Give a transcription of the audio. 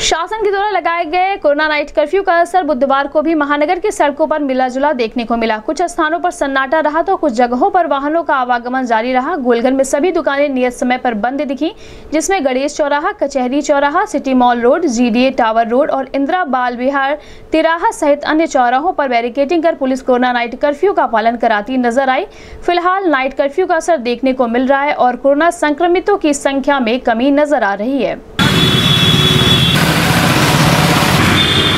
शासन के द्वारा लगाए गए कोरोना नाइट कर्फ्यू का असर बुधवार को भी महानगर की सड़कों पर मिला जुला देखने को मिला। कुछ स्थानों पर सन्नाटा रहा तो कुछ जगहों पर वाहनों का आवागमन जारी रहा। गोलगंज में सभी दुकानें नियत समय पर बंद दिखी, जिसमें गणेश चौराहा, कचहरी चौराहा, city mall road, GDA tower road और इंदिरा बाल विहार, तिराहा सहित अन्य चौराहों पर बैरिकेडिंग कर पुलिस कोरोना नाइट कर्फ्यू का पालन कराती नज़र आई। फ़िलहाल नाइट कर्फ्यू का असर देखने को मिल रहा है और कोरोना संक्रमितों की संख्या में कमी नज़र आ रही है। you